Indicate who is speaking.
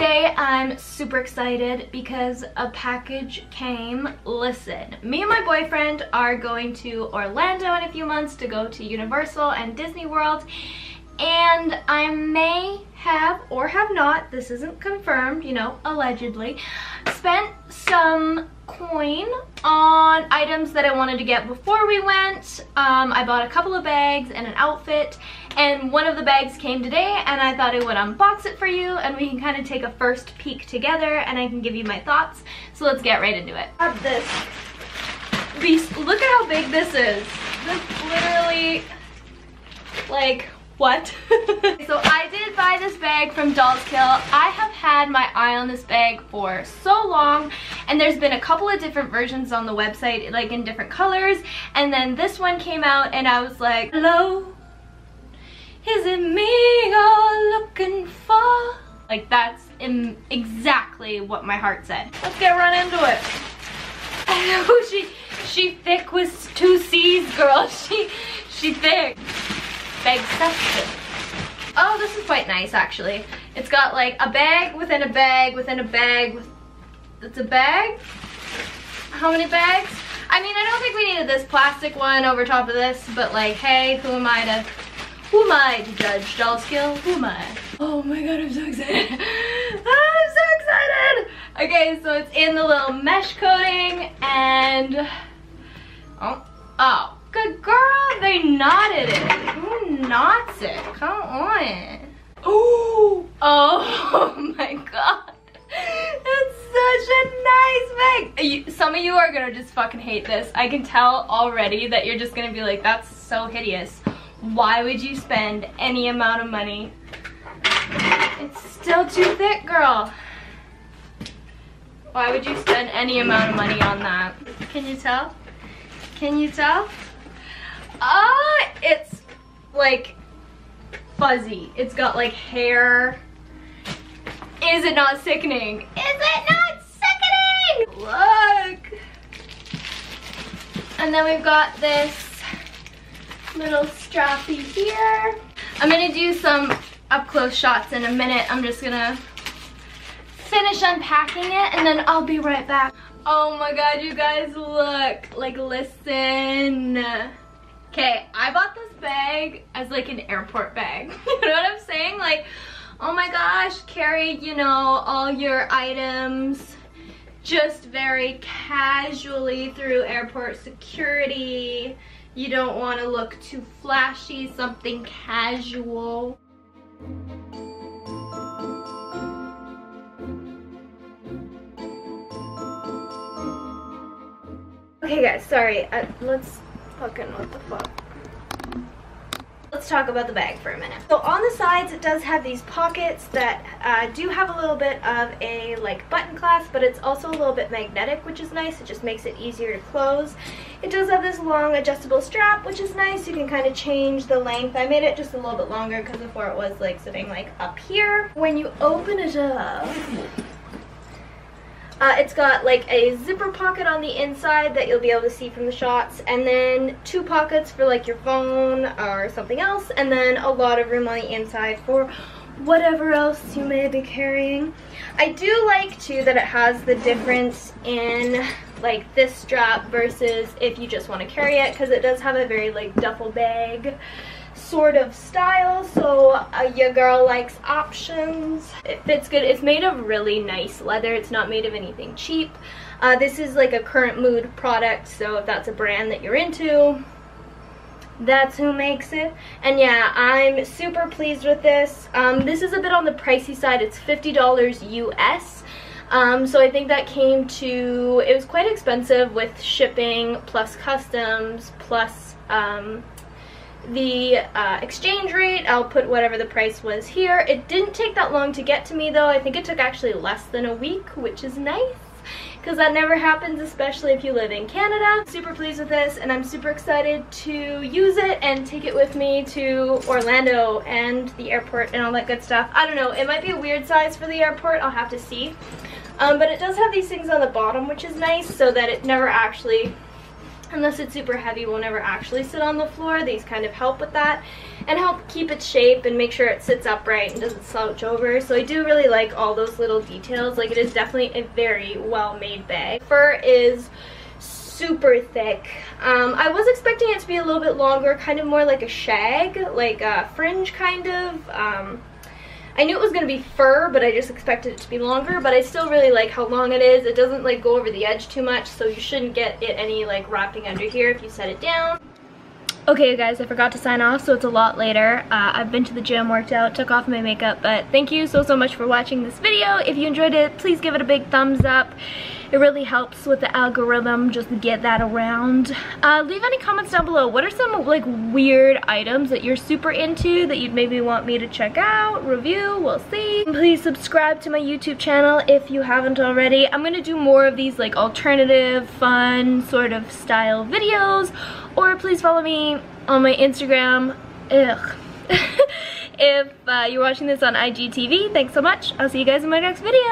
Speaker 1: today I'm super excited because a package came. Listen, me and my boyfriend are going to Orlando in a few months to go to Universal and Disney World and I may have or have not, this isn't confirmed, you know, allegedly, spent some coin on items that I wanted to get before we went. Um, I bought a couple of bags and an outfit and one of the bags came today and I thought I would unbox it for you and we can kind of take a first peek together and I can give you my thoughts. So let's get right into it. Have this beast. Look at how big this is. This literally like what? so I did buy this bag from Dolls Kill. I have had my eye on this bag for so long and there's been a couple of different versions on the website like in different colors and then this one came out and I was like, hello? Is it me you're looking for? Like that's exactly what my heart said. Let's get run into it. Oh, she, she thick with two C's, girl. She, she thick bag stuff. Oh, this is quite nice actually. It's got like a bag within a bag within a bag. With, it's a bag? How many bags? I mean, I don't think we needed this plastic one over top of this, but like, hey, who am I to, who am I to judge Dolls Kill? Who am I? Oh my god, I'm so excited. I'm so excited. Okay, so it's in the little mesh coating and, oh, oh, Good girl, they knotted it. Who knots it? Come on. Oh, oh my god. It's such a nice bag. You, some of you are gonna just fucking hate this. I can tell already that you're just gonna be like, that's so hideous. Why would you spend any amount of money? It's still too thick, girl. Why would you spend any amount of money on that? Can you tell? Can you tell? Ah, uh, it's like fuzzy. It's got like hair. Is it not sickening? Is it not sickening? Look. And then we've got this little strappy here. I'm gonna do some up close shots in a minute. I'm just gonna finish unpacking it and then I'll be right back. Oh my god, you guys, look. Like, listen. Okay, I bought this bag as like an airport bag. you know what I'm saying? Like, oh my gosh, carry, you know, all your items just very casually through airport security. You don't want to look too flashy, something casual. Okay guys, sorry, uh, let's Fucking what the fuck. Let's talk about the bag for a minute. So on the sides it does have these pockets that uh, do have a little bit of a like button clasp but it's also a little bit magnetic which is nice. It just makes it easier to close. It does have this long adjustable strap which is nice. You can kind of change the length. I made it just a little bit longer because before it was like sitting like up here. When you open it up uh, it's got like a zipper pocket on the inside that you'll be able to see from the shots and then two pockets for like your phone or something else and then a lot of room on the inside for whatever else you may be carrying. I do like too that it has the difference in like this strap versus if you just want to carry it because it does have a very like duffel bag sort of style so uh, your girl likes options. It fits good. It's made of really nice leather. It's not made of anything cheap. Uh, this is like a current mood product so if that's a brand that you're into that's who makes it. And yeah i'm super pleased with this. Um, this is a bit on the pricey side. It's $50 US um, so I think that came to, it was quite expensive with shipping plus customs plus um, the uh, exchange rate. I'll put whatever the price was here. It didn't take that long to get to me though. I think it took actually less than a week, which is nice because that never happens, especially if you live in Canada. Super pleased with this and I'm super excited to use it and take it with me to Orlando and the airport and all that good stuff. I don't know, it might be a weird size for the airport, I'll have to see. Um, but it does have these things on the bottom, which is nice, so that it never actually unless it's super heavy will never actually sit on the floor. These kind of help with that and help keep its shape and make sure it sits upright and doesn't slouch over. So I do really like all those little details. Like it is definitely a very well made bag. Fur is super thick. Um, I was expecting it to be a little bit longer kind of more like a shag like a fringe kind of um, I knew it was going to be fur, but I just expected it to be longer, but I still really like how long it is. It doesn't like go over the edge too much, so you shouldn't get it any like wrapping under here if you set it down. Okay guys, I forgot to sign off, so it's a lot later. Uh, I've been to the gym, worked out, took off my makeup, but thank you so, so much for watching this video. If you enjoyed it, please give it a big thumbs up. It really helps with the algorithm just get that around. Uh, leave any comments down below. What are some like weird items that you're super into that you'd maybe want me to check out, review, we'll see. Please subscribe to my YouTube channel if you haven't already. I'm gonna do more of these like alternative, fun sort of style videos or please follow me on my Instagram. Ugh. if uh, you're watching this on IGTV, thanks so much. I'll see you guys in my next video.